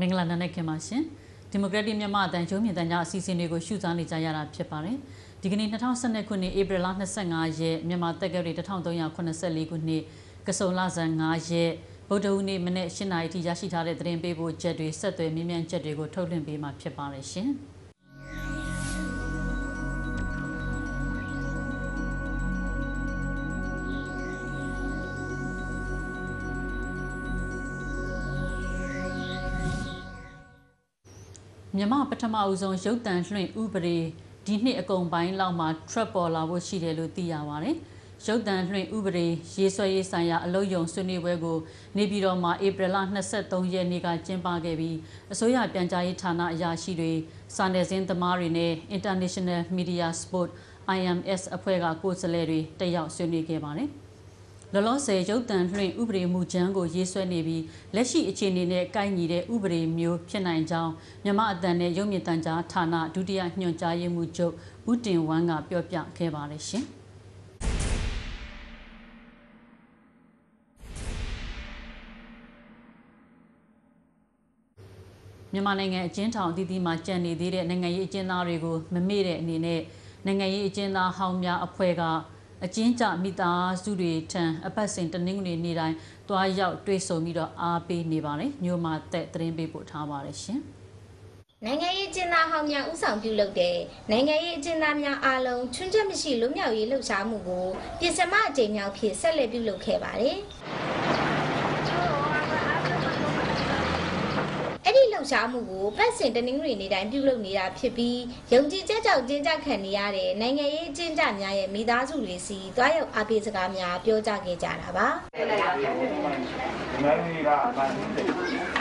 မင်္ဂလာနံနက်ခင်းပါရှင်ဒီမိုကရက်တစ်မြန်မာအတန်ကျုံးမြင့်တန်းကြအစီအစဉ်တွေကိုရှုစားနေကြရတာဖြစ်ပါတယ်ဒီကနေ့2012ခုနှစ်ဧပြီလ25ရက်မြန်မာတက္ကသိုလ်1384ခုနှစ်ကစုံလဆန်9ရက်ဗုဒ္ဓဟူးနေ့မနေ့8နာရီထိရရှိထားတဲ့သတင်းပေးပို့ချက်တွေဆက်သွယ်မြင်းမြန်းချက်တွေကိုထုတ်လွှင့်ပေးမှာဖြစ်ပါတယ်ရှင်။ မြမပထမအဦးဆုံးရုပ်တံလွှင့်ဥပဒေဒီနှစ်အကုန်ပိုင်းလောက်မှာ trap ပေါ်လာဖို့ရှိတယ်လို့သိရပါတယ်။ရုပ်တံလွှင့်ဥပဒေရေးဆွဲရေးဆိုင်ရာအလုပ်ယုံဆွေးနွေးပွဲကို နေပြည်တော်မှာဧပြီလ23ရက်နေ့ကကျင်းပခဲ့ပြီးအစိုးရပြန်ကြားရေးဌာနအရာရှိတွေစာနယ်ဇင်းသမားတွေနဲ့ International Media Sport IMS အဖွဲ့ကကိုယ်စားလှယ်တွေတက်ရောက်ဆွေးနွေးခဲ့ပါတယ်။ လောလောဆယ်ရုပ်တံလွှင့်ဥပဒေမူကြမ်းကိုရေးဆွဲနေပြီးလက်ရှိအခြေအနေနဲ့ကိုက်ညီတဲ့ဥပဒေမျိုးဖြစ်နိုင်ကြောင်းမြမအတန်နဲ့ရုပ်မြင့်တန်ကြားဌာနဒုတိယညွှန်ကြားရေးမှူးချုပ်ဦးတင်ဝမ်းကပြောပြခဲ့ပါတယ်ရှင်မြန်မာနိုင်ငံအကျဉ်းထောင်အသီးသီးမှာကြံနေသေးတဲ့နိုင်ငံရေးအကျဉ်းသားတွေကိုမမေ့တဲ့အနေနဲ့နိုင်ငံရေးအကျဉ်းသားဟောင်းများအဖွဲ့က အကျဉ်းချမိသားစုတွေထံအပတ်စဉ်တနင်္ဂနွေနေ့တိုင်းတွားရောက်တွေ့ဆုံပြီးတော့အားပေးနေပါတယ်ညိုမှာတက်သတင်းပေးပို့ထားပါတယ်ရှင်နိုင်ငံရေးကျင်းသားဟောင်းများဥဆောင်ပြုလုပ်တဲ့နိုင်ငံရေးကျင်းသားများအားလုံးချွန်းချက်မရှိလွတ်မြောက်ရေးလှုပ်ရှားမှုကိုပြည်စမအကြိမ်မြောက်ဖြစ်ဆက်လက်ပြုလုပ်ခဲ့ပါတယ်။အဲ့ဒီလှု ပ်ရှားမှုကိုပတ်စဉ်တနင်္ဂနွေနေ့တိုင်းပြုလုပ်နေတာဖြစ်ပြီးယုံကြည်ချက်ကြောင့်ကျင်းကြခံနေရတဲ့နိုင်ငံရေးအကျဉ်းချများရဲ့မိသားစုတွေစီတွားရောက်အားပေးစကားများပြောကြားခဲ့ကြတာပါယုံ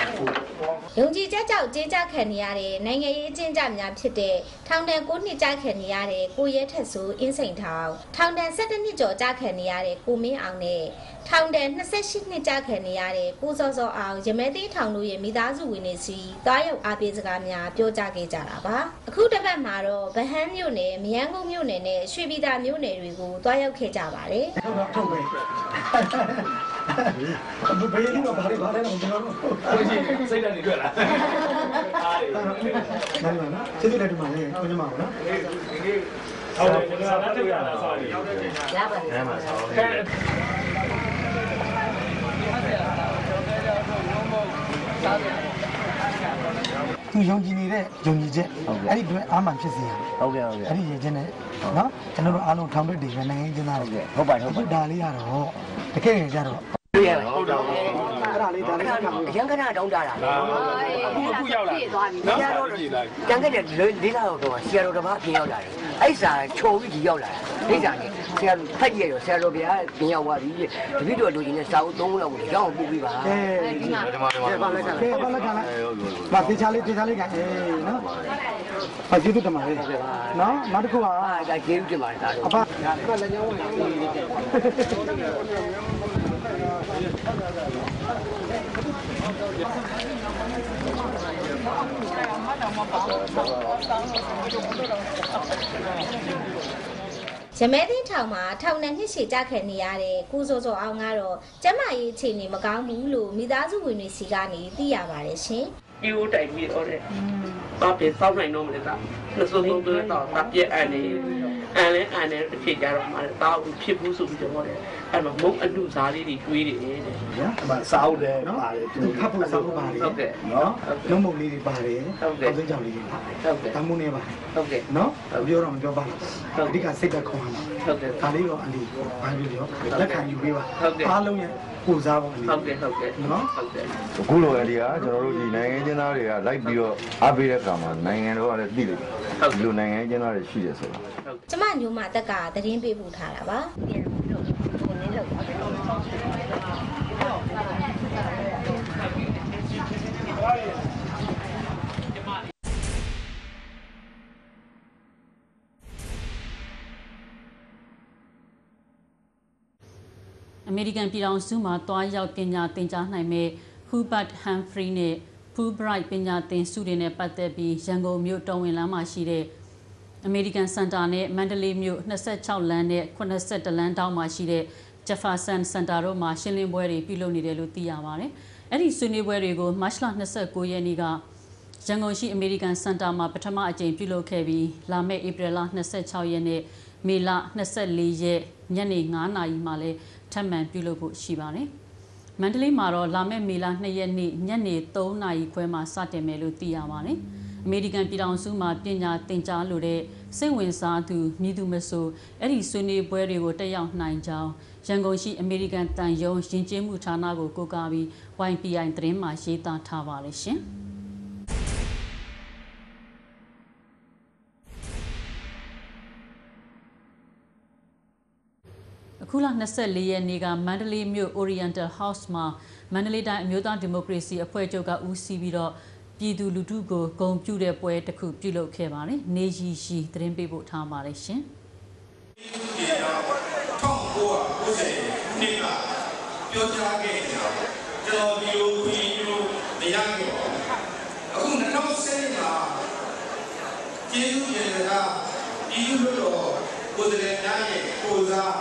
ကြည်ချက်ကြောင့်ကျင်းကြခံနေရတဲ့နိုင်ငံရေးအကျဉ်းချများဖြစ်တဲ့ထောင်ဒဏ်9နှစ်ကြာခံနေရတဲ့ကိုရဲထက်စုအင်းစိန်ထောင်ထောင်ဒဏ်17နှစ်ကျော်ကြာခံနေရတဲ့ကိုမင်းအောင်နဲ့ထောင်ဒဏ်28နှစ်ကြာခံနေရတဲ့ကိုစောစောအောင်ရမဲသိထောင်တို့ရဲ့မိသားစုဝင်တွေစီတွားရောက်အားပေးစကားများပြောကြားခဲ့ကြတာပါအခုတစ်ပတ်မှာတော့ဗဟန်းမြို့နယ်မယန်းကုန်းမြို့နယ်နဲ့ရွှေပြည်သာမြို့နယ်တွေကိုတွားရောက်ခဲ့ကြပါတယ်ဟုတ်တော့ထုတ်ပဲ ဘယ်လိုလဲဘာလဲဘာလဲတော့ကျွန်တော်တို့ကိုကြီးစိတ်ဓာတ်နေတွေ့လားအားရနားလည်ပါနော်ကျေးဇူးတင်ပါတယ်ကိုညီမပါနော်ဒီနေ့ဟုတ်တယ်ကျွန်တော်တက်ရတာဆောင်းရရပါတယ်ရပါဆောင်းသူယုံကြည်နေတဲ့ယုံကြည်ချက်အဲ့ဒီအတွက်အာမန်ဖြစ်စေရဟုတ်ကဲ့ဟုတ်ကဲ့အဲ့ဒီရည်ချင်းနဲ့နော်ကျွန်တော်တို့အားလုံးထောင်တွက်တွေပဲနိုင်ငံရေးကျင်းသားတွေဟုတ်ပါဟုတ်ပါဒါလေးကတော့တကယ်ကြတော့ တွေ့ရဟုတ်တယ်အဲ့ဒါလေးဒါလေးအရန်ကနာတောင်းတာလားအခုအခုရောက်လာနော်ဆရာတော်တန်ခဲ့တဲ့လေးလာတော့ဆရာတော်တပါးပြင်ရောက်လာတယ်အဲ့စာချုံပြီးဒီရောက်လာတာအိစာနေဆရာဖက်ကြည့်ရဆရာတော်ဗျာပြင်ရောက်သွားပြီတပည့်တော်လူကြီးနဲ့စာအုပ်၃လောက်ကိုရောက်ပို့ပေးပါအဲဒီမှာဒီမှာဒီမှာပါလက်ကလာပါလက်ကလာပါတေချာလေးတေချာလေးကအေးနော်အကျေးဇူးတင်ပါတယ်နော်နောက်တစ်ခုကဒါကျေးဇူးတင်ပါတယ်ဒါတော့အဖကလက်ညောင်းဝင် ရမဲသိန်းထောင်မှာထောင်နဲ့နှစ်ရှည်ကြခဲ့နေရတဲ့ကိုစောစောအောင်ကတော့ကျမရေးအခြေအနေမကောင်းဘူးလို့မိသားစုဝင်တွေစီကနေသိရပါတယ်ရှင်။ဒီဦးတိုင်ပြီးတော့တဲ့။တော့ပြေစောင်းနိုင်တော့မလဲက။နှစုံလုံးတော့တပ်ပြက်အန်နေ အန်လဲအန်နေတစ်ဖြစ်ကြတော့မှတောက်ဖြစ်ဘူးဆိုပြီးတော့တဲ့အဲ့မှာမုံအလူစားလေးတွေတွေးတယ်တဲ့ နော်အမစားဟုတ်တယ်ပါတယ်သူဖတ်ဖို့စားဖို့ပါတယ်ဟုတ်ကဲ့နော်လုံးမုံလေးတွေပါတယ်ဟုတ်ကဲ့သုံးကြောင်လေးတွေပါတယ်ဟုတ်ကဲ့တမှုနေပါဟုတ်ကဲ့နော်ပြောတော့မပြောပါဘူးအဓိကစိတ်သက်ခေါင်းပါဟုတ်ကဲ့ဒါလေးတော့အလီဘာပြောပြောလက်ခံယူပေးပါအားလုံးရဲ့ကိုစားပါဟုတ်ကဲ့ဟုတ်ကဲ့နော်ဟုတ်ကဲ့အခုလိုအဒီကကျွန်တော်တို့ဒီနိုင်ငံချင်းသားတွေကလိုက်ပြီးတော့အားပေးတဲ့အခါမှာနိုင်ငံတော်ကလည်းသိတယ်ဒီလိုနိုင်ငံချင်းသားတွေရှိတယ်ဆိုတာကျမညိုမတက်ကသတင်းပေးပို့ထားတာပါ အမေရိကန်ပြည်ထောင်စုမှာတွားရောက်ပညာသင်ကြားနိုင်မဲ့ Hubert Humphrey နဲ့ Fulbright ပညာသင်ဆုတွေနဲ့ပတ်သက်ပြီးရန်ကုန်မြို့တော်ဝင်လမ်းမှာရှိတဲ့အမေရိကန်စင်တာနဲ့မန္တလေးမြို့26လမ်းနဲ့82လမ်းတောင်းမှာရှိတဲ့ Jefferson Center တို့မှာရှင်းလင်းပွဲတွေပြုလုပ်နေတယ်လို့သိရပါတယ်။အဲ့ဒီဆွေးနွေးပွဲတွေကိုမတ်လ29ရက်နေ့ကရန်ကုန်ရှိအမေရိကန်စင်တာမှာပထမအကြိမ်ပြုလုပ်ခဲ့ပြီးလာမယ့်ဧပြီလ26ရက်နေ့မေလ24ရက်ညနေ9:00နာရီမှာလည်း ထပ်မံပြုလုပ်ဖို့ရှိပါတယ်။မန္တလေးမှာတော့လာမယ့်မေလ2ရက်နေ့ညနေ3:00နာရီခွဲမှာစတင်မယ်လို့သိရပါတယ်။အမေရိကန်ပြည်ထောင်စုမှာပညာသင်ကြားလိုတဲ့စိတ်ဝင်စားသူမြည်သူမဆိုအဲ့ဒီဆွေးနွေးပွဲတွေကိုတက်ရောက်နိုင်ကြောင်းရန်ကုန်ရှိအမေရိကန်တန်ယုံရင်ကျေးမှုဌာနကိုကိုးကားပြီး YPI သတင်းမှာရေးသားထားပါတယ်ရှင်။ အခုလ24ရက်နေ့ကမန္တလေးမြို့ Oriental House မှာမန္တလေးတိုင်းအမျိုးသားဒီမိုကရေစီအဖွဲ့ချုပ်ကဦးစီးပြီးတော့ပြည်သူလူထုကိုဂုဏ်ပြုတဲ့ပွဲတစ်ခုပြုလုပ်ခဲ့ပါတယ်။နေရီရှိသတင်းပေးပို့ထားပါတယ်ရှင်။1990နှစ်ကပြောကြားခဲ့ကြတာကျွန်တော်ဒီလိုခွင့်ယူမရခဲ့ပါဘူးအခု2010မှာကျေးဇူးတင်တာဒီလိုတော့ကိုယ်တည်းများရဲ့ကိုစား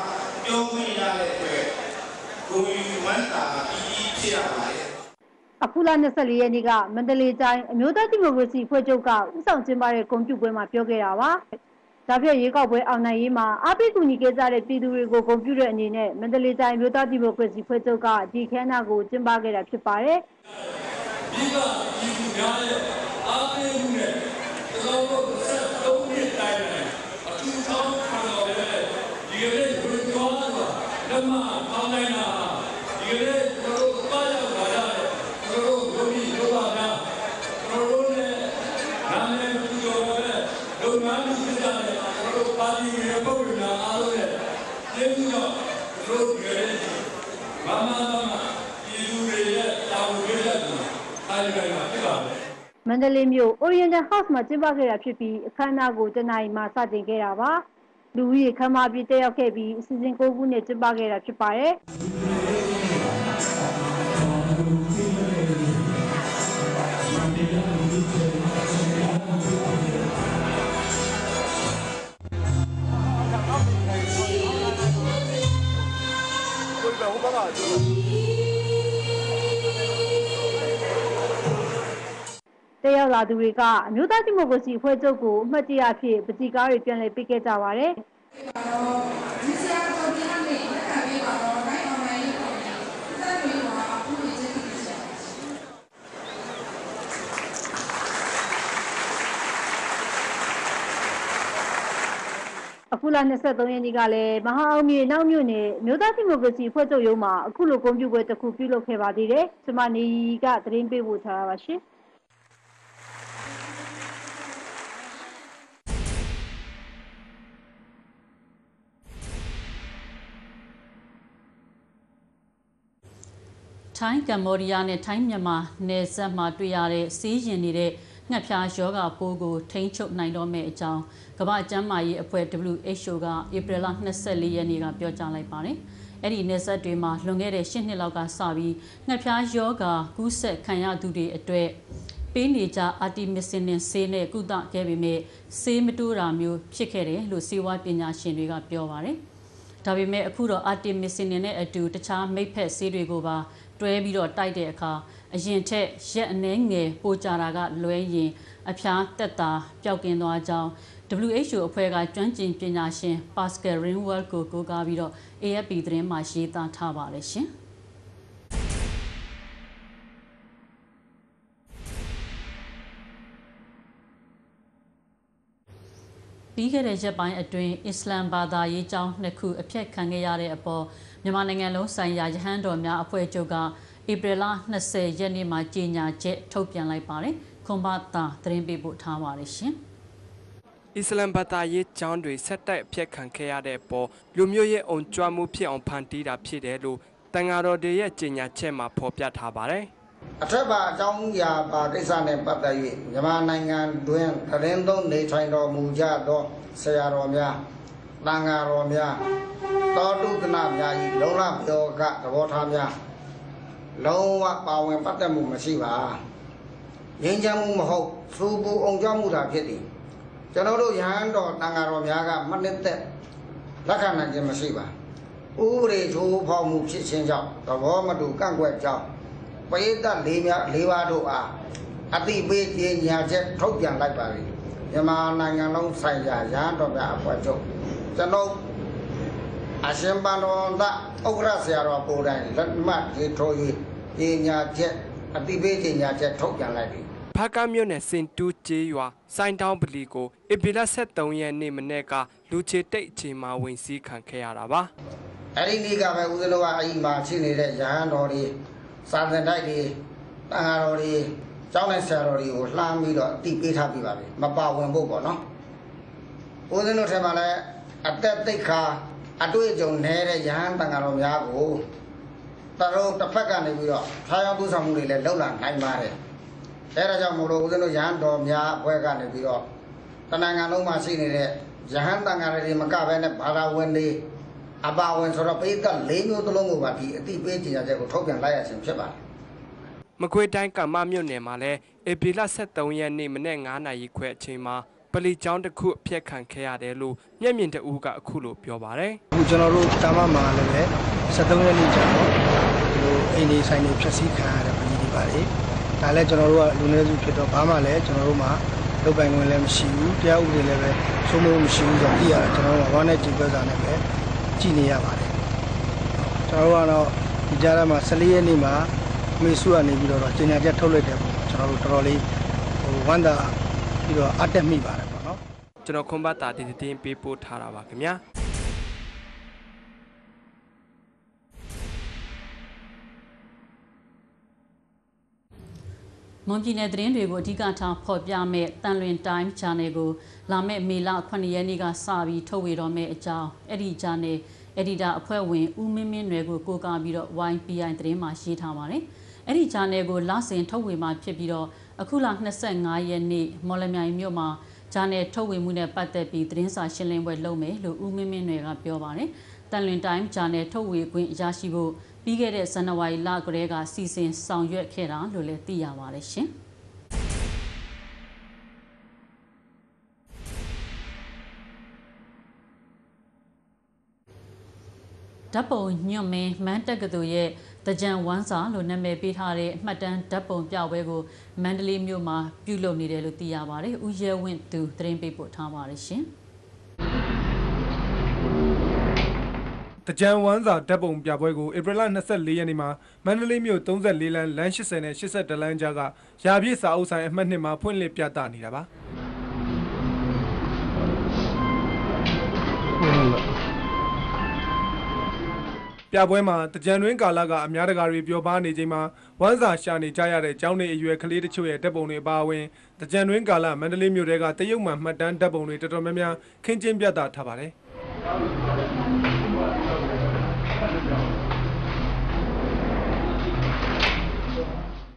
ပြောခွင့်ရတဲ့အတွက်ကိုယ်ယူဝမ်းသာပြီးဖြစ်ရပါတယ်အခုလ24ရက်နေ့ကမန္တလေးတိုင်းအမျိုးသားဒီမိုကရေစီဖွဲ့ချုပ်ကဥဆောင်ကျင်းပတဲ့ဂုဏ်ပြုပွဲမှာပြောခဲ့တာပါ။ဒါပြည့်ရေကောက်ပွဲအောင်နိုင်ရေးမှာအားပေးကူညီခဲ့ကြတဲ့ပြည်သူတွေကိုဂုဏ်ပြုတဲ့အနေနဲ့မန္တလေးတိုင်းအမျိုးသားဒီမိုကရေစီဖွဲ့ချုပ်ကဒီခမ်းနားကိုကျင်းပခဲ့တာဖြစ်ပါတယ်။ဒီကဒီလူများရဲ့အားပေးမှုနဲ့ကျွန်တော်တို့ဆက်သုံးနှစ်တိုင်တိုင်အထူးဆောင်ခံတော်ရဲ့ဒီကနေ့ဘယ်လိုပြောလဲလက်မပေါင်းနိုင်တာဒီကနေ့ကျွန်တော်တို့ပါရောက်လာကြတယ်ကျွန်တော်တို့လူကြီးလူပါများကျွန်တော်တို့နဲ့နာမည်ပူဇော်တဲ့လုံငန်းမှုဖြစ်ကြတဲ့ကျွန်တော်တို့ပါတီရဲ့ပုံရိနာအားလုံးရဲ့ကျေးဇူးတော်ကျွန်တော်တို့ဒီကနေ့ မမမမဒီလူတွေရဲ့တာဝန်တွေလက်ကိုအားရပါဖြစ်ပါတယ်မန္တလေးမြို့ Oriental House မှာကျင်းပခဲ့တာဖြစ်ပြီးအခမ်းအနားကိုတနင်္လာရီမှာစတင်ခဲ့တာပါလူဦးရေခမ်းမပြည့်တက်ရောက်ခဲ့ပြီးအစီအစဉ်၉ခုနဲ့ကျင်းပခဲ့တာဖြစ်ပါတယ် တက်ရောက်လာသူတွေကအမျိုးသားဒီမိုကရေစီအဖွဲ့ချုပ်ကိုအမှတ်တရအဖြစ်ပစီကားတွေပြန်လည်ပေးခဲ့ကြပါတယ်ဒီဆရာတော်ဒီနေ့လက်ခံပေးပါတော့နိုင်အောင်နိုင်ရေးပေါ်တယ်။သက်တွေမှာအခုဒီချက်ကြီးချက် အခုလ23ရက်နေ့ကလည်းမဟာအောင်မြေနောက်မြို့နယ်မြို့သားဒီမိုကရေစီအဖွဲ့ချုပ်ရုံးမှာအခုလိုကွန်ပျူတာတစ်ခုပြုလုပ်ခဲ့ပါသေးတယ်။ကျွန်မနေကသတင်းပေးပို့ထားတာပါရှင်ထိုင်းကမ္ဘောဒီးယားနဲ့ထိုင်းမြန်မာနယ်စပ်မှာတွေ့ရတဲ့စီးရင်နေတဲ့ ငှက်ဖျားယောဂပိုးကိုထိန်းချုပ်နိုင်တော့မယ့်အကြောင်းကမ္ဘာ့ကျန်းမာရေးအဖွဲ့ WHO ကဧပြီလ24ရက်နေ့ကပြောကြားလိုက်ပါတယ်။အဲ့ဒီနယ်စပ်တွေမှာလွန်ခဲ့တဲ့10နှစ်လောက်ကစပြီးငှက်ဖျားယောဂကူးစက်ခံရသူတွေအတွက်ပေးနေကြအာတီမစ်စင်နင်ဆေးနဲ့ကုသခဲ့ပေမဲ့ဆေးမတိုးတာမျိုးဖြစ်ခဲ့တယ်လို့စေဝါပညာရှင်တွေကပြောပါတယ်။ဒါပေမဲ့အခုတော့အာတီမစ်စင်နင်နဲ့အတူတခြားမိတ်ဖက်ဆေးတွေကိုပါ တွဲပြီးတော့တိုက်တဲ့အခါအရင်ထက်ရက်အနှဲငယ်ပိုကြတာကလွဲရင်အဖျားတက်တာပျောက်ကင်းသွားကြောင်း WHO အဖွဲ့ကကျွမ်းကျင်ပညာရှင် Pascal Ringwald ကိုကိုးကားပြီးတော့ AFP သတင်းမှာရေးသားထားပါတယ်ရှင်။ပြီးခဲ့တဲ့ရက်ပိုင်းအတွင်းအစ္စလမ်ဘာသာရေးကျောင်းနှစ်ခုအဖျက်ခံခဲ့ရတဲ့အပေါ် မြန်မာနိုင်ငံလုံးဆိုင်ရာရဟန်းတော်များအဖွဲ့ချုပ်ကဧပြီလ20ရက်နေ့မှာကြေညာချက်ထုတ်ပြန်လိုက်ပါတယ်။ခွန်ဘာသာသတင်းပေးပို့ထားပါတယ်ရှင်။အစ္စလမ်ဘာသာရေးကျောင်းတွေဆက်တိုက်အဖျက်ခံခဲ့ရတဲ့အပေါ်လူမျိုးရေးအုံကြွမှုဖြစ်အောင်ဖန်တီးတာဖြစ်တယ်လို့တန်ဃာတော်တွေရဲ့ကြေညာချက်မှာဖော်ပြထားပါတယ်။အထက်ပါအကြောင်းအရာပါကိစ္စနဲ့ပတ်သက်၍မြန်မာနိုင်ငံတွင်သတင်းသုံးနေထိုင်တော်မူကြသောဆရာတော်များ တန်ဃာတော်များတောတုကနာများဤလုံလပြောကသဘောထားများလုံးဝပါဝင်ပတ်သက်မှုမရှိပါငြိမ်းချမ်းမှုမဟုတ်သူပူအောင်ကြမှုသာဖြစ်သည်ကျွန်တော်တို့ရဟန်းတော်တန်ဃာတော်များကမနစ်သက်လက်ခံနိုင်ခြင်းမရှိပါဥပဒေချိုးဖောက်မှုဖြစ်ခြင်းကြောင့်သဘောမတူကန့်ကွက်ကြောင်းပရိသတ်လေးများလေးပါးတို့အားအတိပေးခြင်းညာချက်ထုတ်ပြန်လိုက်ပါပြီမြန်မာနိုင်ငံလုံးဆိုင်ရာရဟန်းတော်များအဖွဲ့ချုပ် ကျွန်တော်အရှင်ပန္တော်သဥက္ကရဆရာတော်ကိုယ်တိုင်လက်မှတ်ရေးထိုး၍ညာချက်အတိပေးခြင်းညာချက်ထုတ်ပြန်လိုက်ပြီဖားကမြို့နယ်စင်တူးကျေးရွာစိုင်းတောင်းပလီကိုဧပြီလ23ရက်နေ့မနေ့ကလူချေတိတ်အချိန်မှာဝင်စည်းခံခဲ့ရတာပါအဲ့ဒီနေ့ကပဲဦးဇင်းတို့ကအဲ့ဒီမှာရှိနေတဲ့ရဟန်းတော်တွေစာသင်တိုက်တွေတန်ဃာတော်တွေကျောင်းနဲ့ဆရာတော်တွေကိုလှမ်းပြီးတော့အတိပေးထားပြပါပြီမပါဝင်ဖို့ပေါ့နော်ဦးဇင်းတို့ထဲမှာလည်း အသက်သိက္ခာအတွေ့အကြုံနေတဲ့ရဟန်းတန်ဃာတော်များကိုတရုံတစ်ဖက်ကနေပြီးတော့ဖျားယောင်းသူဆောင်မှုတွေလည်းလှုပ်လာနိုင်ပါတယ်အဲဒါကြောင့်မို့လို့ဦးဇင်းတို့ရဟန်းတော်များအဖွဲ့ကနေပြီးတော့တဏ္ဍာငါလုံးမှာရှိနေတဲ့ရဟန်းတန်ဃာတွေမကဘဲနဲ့ဘာသာဝင်တွေအပါဝင်ဆိုတော့ပိဋက၄မျိုးသလုံးကိုပါဒီအတိပေးကြေညာချက်ကိုထုတ်ပြန်လိုက်ရခြင်းဖြစ်ပါတယ်မကွေးတိုင်းကမ္မမြို့နယ်မှာလည်းဧပြီလ23ရက်နေ့မနေ့9နာရီခွဲအချိန်မှာ ပလီကျောင်းတစ်ခုအဖျက်ခံခဲ့ရတယ်လို့မျက်မြင်တဦးကအခုလိုပြောပါတယ်အခုကျွန်တော်တို့တာမမှာလည်းပဲ73ရက်နေ့ကျတော့ဒီလိုအိမ်ဒီဆိုင်တွေဖြည့်ဆည်းခံရတဲ့ပြည်တွေပါလေဒါလည်းကျွန်တော်တို့ကလူနည်းစုဖြစ်တော့ဘာမှလည်းကျွန်တော်တို့မှာလုတ်ပိုင်ခွင့်လည်းမရှိဘူးတရားဥပဒေလည်းပဲစိုးမိုးမရှိဘူးဆိုတော့သိရတယ်ကျွန်တော်တို့ကဝမ်းနဲ့ကြည်ပွဲစာနဲ့ပဲကြည်နေရပါတယ်ကျွန်တော်တို့ကတော့ဒီကြားထဲမှာ14ရက်နေ့မှာမေစုကနေပြီးတော့ကြေညာချက်ထုတ်လိုက်တဲ့ပုံမှာကျွန်တော်တို့တော်တော်လေးဟိုဝမ်းသာ ပြီးတော့အတက်မိပါတယ်ပေါ့နော်ကျွန်တော်ခွန်ဘတ်တာဒီတင်းပေးပို့ထားတာပါခင်ဗျာမွန်ပြည်နယ်သတင်းတွေကိုအဓိကထားဖော်ပြမဲ့တန်လွင် Time Channel ကိုလာမယ့်မေလ9ရက်နေ့ကစပြီးထုတ်ဝေတော့မယ့်အကြောင်းအဲ့ဒီ Channel Editor အဖွဲ့ဝင်ဦးမင်းမင်းတွေကိုကိုးကားပြီးတော့ YPI သတင်းမှာရေးထားပါတယ်။အဲ့ဒီ Channel ကိုလစဉ်ထုတ်ဝေမှာဖြစ်ပြီးတော့ အခုလ25ရက်နေ့မော်လမြိုင်မြို့မှာ Channel ထုတ်ဝေမှုနဲ့ပတ်သက်ပြီးသတင်းစာရှင်းလင်းပွဲလုပ်မယ်လို့ဦးမင်းမင်းတွေကပြောပါတယ်။တန်လွင် Time Channel ထုတ်ဝေခွင့်ရရှိဖို့ပြီးခဲ့တဲ့ဇန်နဝါရီလကတည်းကစီစဉ်ဆောင်ရွက်ခဲ့တာလို့လည်းသိရပါတယ်ရှင်။ဓာတ်ပုံညွန့်မင်းမန်းတက်ကတူရဲ့ တကြံဝမ်းစာလို့နာမည်ပေးထားတဲ့အမှတ်တမ်းဓာတ်ပုံပြပွဲကိုမန္တလေးမြို့မှာပြုလုပ်နေတယ်လို့သိရပါတယ်။ဦးရဲဝင့်သူသတင်းပေးပို့ထားပါတယ်ရှင်။တကြံဝမ်းစာဓာတ်ပုံပြပွဲကိုဧပြီလ24ရက်နေ့မှာမန္တလေးမြို့34လမ်းလမ်း80နဲ့82လမ်းကြားကရာပြည့်စာအုပ်ဆိုင်အမှတ်2မှာဖွင့်လှစ်ပြသနေတာပါ ပြပွဲမှာတကြံတွင်းကာလကအများတကာတွေပျော်ပါနေချိန်မှာဝမ်းစာရှာနေကြရတဲ့ကျောင်းနေအရွယ်ကလေးတချို့ရဲ့ဓာတ်ပုံတွေအပါအဝင်တကြံတွင်းကာလမန္တလေးမြို့တဲကတရုတ်မှမှတ်တမ်းဓာတ်ပုံတွေတော်တော်များများခင်းကျင်းပြသထားပါတယ်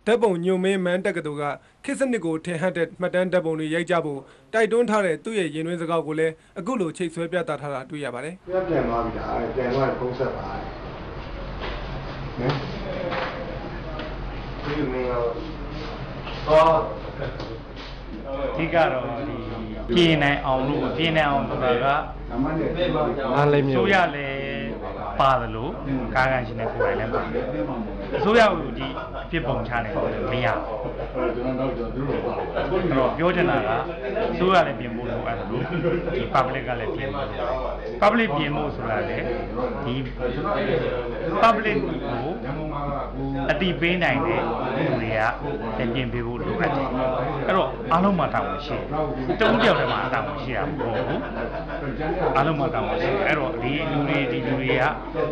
ဓာတ်ပုံညုံမင်းမန်းတက္ကသိုလ်ကခေတ်စနစ်ကိုထင်ဟပ်တဲ့မှတ်တမ်းဓာတ်ပုံတွေရိုက်ကြဖို့တိုက်တွန်းထားတဲ့သူ့ရဲ့ရင်တွင်းစကားကိုလည်းအခုလိုချိတ်ဆွဲပြသထားတာတွေ့ရပါတယ်ပြပြန်သွားပြီလားပြန်သွားဖုံးဆက်ပါ နော်ဒီမင်းရောတော့အဓိကတော့ဒီပြင်နိုင်အောင်လို့ပြင်နိုင်အောင်ဆိုတာကနားလေးမျိုးဆိုရလဲ ပါတယ်လို့ကားကန်ရှင်တဲ့ကိုယ်တိုင်လည်းပါတယ်အစိုးရကိုဒီပြစ်ပုံချနေတယ်မရဘူးအဲ့တော့ပြောချင်တာကအစိုးရလည်းပြင်ဖို့လိုအပ်တယ်လို့ဒီ public ကလည်းပြင်ဖို့ public ပြင်ဖို့ဆိုတာလေဒီ public ကိုအတိပေးနိုင်တဲ့လူတွေကလည်းပြင်ပေးဖို့လိုအပ်တယ်အဲ့တော့အားလုံးမှာတောင်းဝန်ရှိတယ်တဦးတယောက်တည်းမှာတောင်းဝန်ရှိတာမဟုတ်ဘူးအားလုံးမှာတောင်းဝန်ရှိတယ်အဲ့တော့ဒီလူတွေဒီလူတွေက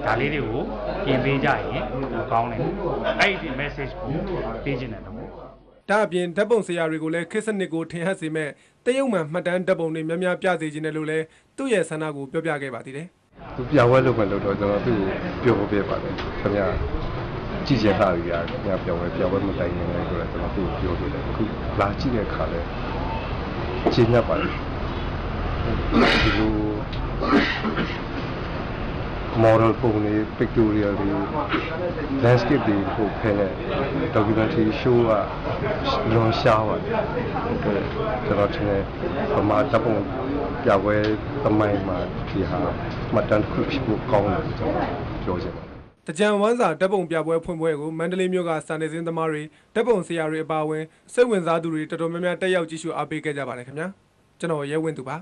ဒါလေးတွေကိုပြင်ပေးကြရင်ကောင်းတယ်အဲ့ဒီ message ကိုပေးခြင်းတယ်တော့ဒါအပြင်ဓာတ်ပုံဆရာတွေကိုလည်းခေတ်စနစ်ကိုထင်ဟပ်စေမဲ့တရုတ်မှမှတ်တမ်းဓာတ်ပုံတွေများများပြစေခြင်းတယ်လို့လည်းသူ့ရဲ့ဆန္ဒကိုပြောပြခဲ့ပါသေးတယ်သူပြဝဲလုပ်မယ်လို့တော့ကျွန်တော်သူ့ကိုပြောဖို့ပြပါတယ်ခင်ဗျာကြည့်ချင်တာကြီးရတယ်ခင်ဗျာပြောဝဲပြောဝဲမတိုင်ရင်လည်းဆိုတော့ကျွန်တော်သူ့ကိုပြောပြတယ်အခုလာကြည့်တဲ့အခါလဲရှင်းရပါတယ်ဒီလို model ပုံတွေ pictorial တွေ landscape တွေပို့ဖဲတဲ့ documentary show ကလွန်ရှားပါတယ်ကျွန်တော်ထင်တယ်ဗမာတပ်ပုံပြပွဲသမိုင်းမှာဒီဟာမှတ်တမ်းတစ်ခုဖြစ်ဖို့ကောင်းတယ်ကျွန်တော်ပြောချင်ပါတယ်တကြံဝမ်းစာဓာတ်ပုံပြပွဲဖွင့်ပွဲကိုမန္တလေးမြို့ကစာနယ်ဇင်းသမားတွေဓာတ်ပုံဆရာတွေအပါအဝင်စိတ်ဝင်စားသူတွေတော်တော်များများတက်ရောက်ကြည့်ရှုအားပေးခဲ့ကြပါတယ်ခင်ဗျာကျွန်တော်ရဲဝင်းသူပါ